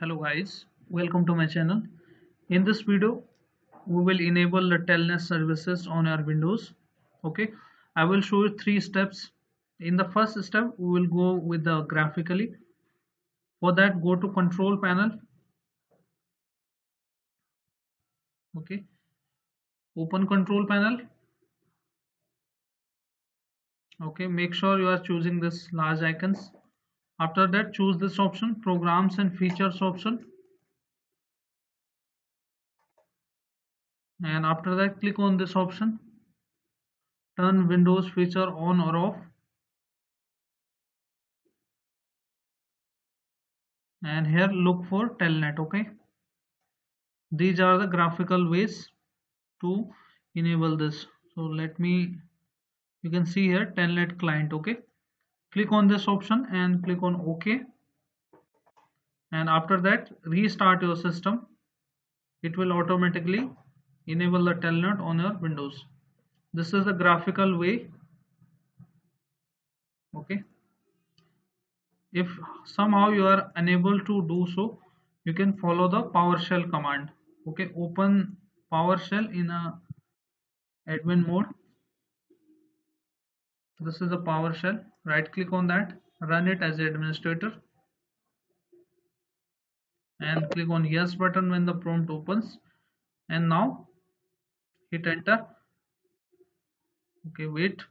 hello guys. Welcome to my channel. In this video we will enable the telnet services on our windows okay? I will show you three steps. In the first step we will go with the graphically. For that go to control panel okay? Open control panel okay? Make sure you are choosing this large icons after that choose this option programs and features option. And after that click on this option. Turn windows feature on or off. And here look for telnet okay? These are the graphical ways to enable this. So let me you can see here telnet client okay click on this option and click on ok. And after that restart your system. It will automatically enable the telnet on your windows. This is the graphical way. Okay if somehow you are unable to do so you can follow the powershell command. Okay open powershell in a admin mode this is a PowerShell. Right click on that. Run it as administrator. And click on yes button when the prompt opens. And now hit enter. Okay wait.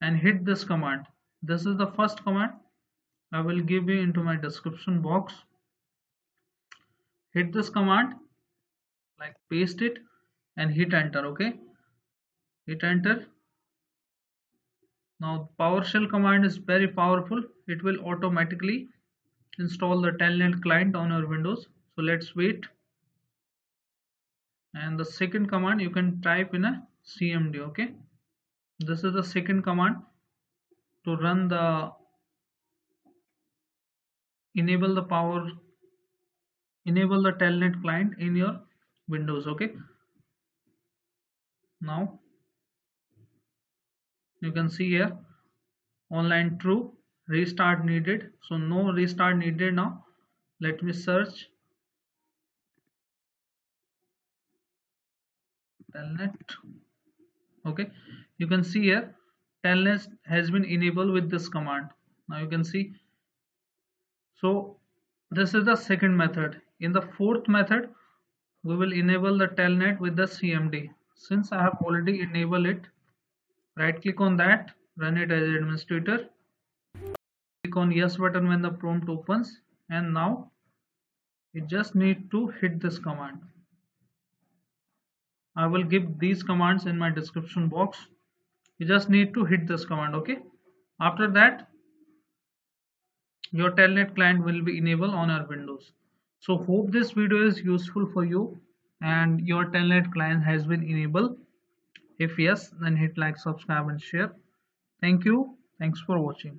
And hit this command. This is the first command. I will give you into my description box. Hit this command. Like paste it. And hit enter okay? Hit enter now PowerShell command is very powerful. It will automatically install the Telnet client on your Windows. So let's wait. And the second command you can type in a CMD. Okay. This is the second command to run the enable the power enable the telnet client in your windows okay now you can see here online true restart needed. So no restart needed now. Let me search. Telnet. Okay. You can see here telnet has been enabled with this command. Now you can see. So this is the second method. In the fourth method we will enable the telnet with the cmd since i have already enabled it right click on that run it as administrator. Click on yes button when the prompt opens. And now you just need to hit this command. I will give these commands in my description box. You just need to hit this command okay? After that your telnet client will be enabled on our windows. So hope this video is useful for you and your telnet client has been enabled if yes then hit like subscribe and share. Thank you. Thanks for watching